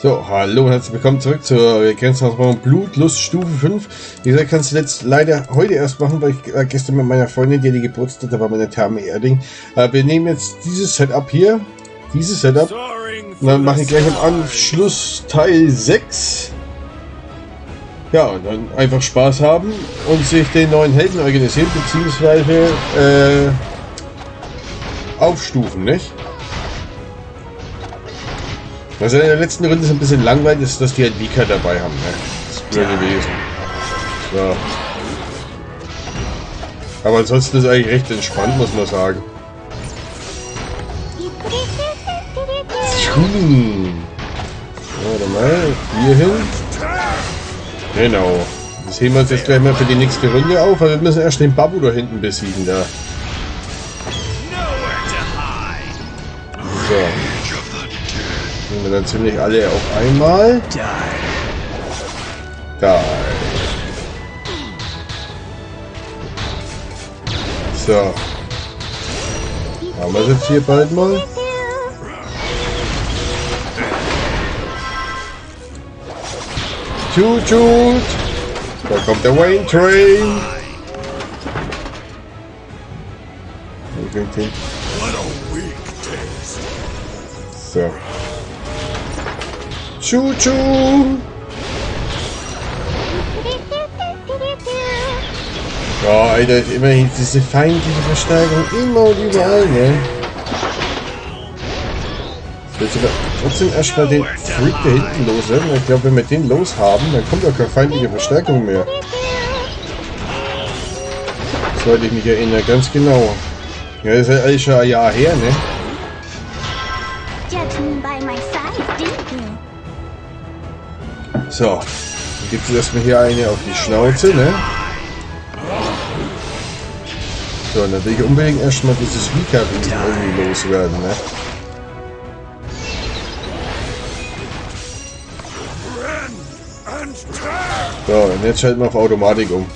So, hallo und herzlich willkommen zurück zur Grenztransformation Blutlust Stufe 5. Wie gesagt, kannst du jetzt leider heute erst machen, weil ich äh, gestern mit meiner Freundin, die die Geburtstag, da war meine Therme Erding. Äh, wir nehmen jetzt dieses Setup hier, dieses Setup, und dann mache ich gleich am Anschluss Teil 6. Ja, und dann einfach Spaß haben und sich den neuen Helden organisieren, beziehungsweise äh, aufstufen, nicht? Was in der letzten Runde ist ein bisschen langweilig ist, dass die halt Vika dabei haben. Ne? Das ist blöd gewesen. So. Aber ansonsten ist eigentlich recht entspannt, muss man sagen. Hm. Warte mal, hier hin. Genau. Das heben wir uns jetzt gleich mal für die nächste Runde auf, weil wir müssen erst den Babu da hinten besiegen da. So. Nehmen wir dann ziemlich alle auf einmal. Da. So. Haben wir jetzt hier bald mal? Tschut, tschut. Da kommt der Wayne Train. Okay. So. Tschu, tschu. Ja, Alter, immerhin diese feindliche Verstärkung immer und überall, ne? Jetzt aber trotzdem erstmal den Freak da hinten loswerden. Ich glaube, wenn wir den los haben, dann kommt auch keine feindliche Verstärkung mehr. Sollte ich mich erinnern, ganz genau. Ja, das ist ja alles schon ein Jahr her, ne? So, dann gibt es erstmal hier eine auf die Schnauze, ne? So, dann will ich unbedingt erstmal dieses Vika-Wesen irgendwie loswerden, ne? So, und jetzt schalten wir auf Automatik um.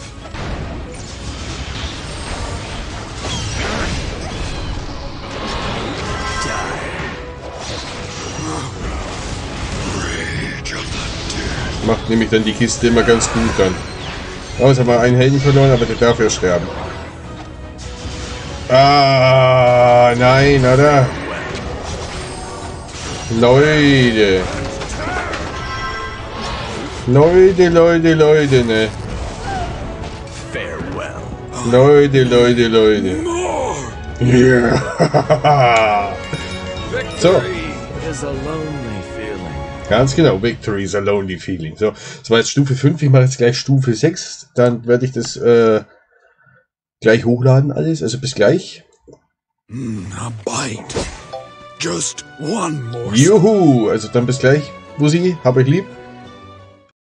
Macht nämlich dann die Kiste immer ganz gut dann. Oh, jetzt haben wir einen Helden verloren, aber der darf ja sterben. Ah, nein, oder? Leute. Leute, Leute, Leute, ne? Leute, Leute, Leute. Ja. so. Ganz genau, Victory is a lonely feeling. So, das war jetzt Stufe 5, ich mache jetzt gleich Stufe 6, dann werde ich das äh, gleich hochladen alles, also bis gleich. Mm, a bite. Just one more. Juhu, also dann bis gleich. Bussi, hab euch lieb.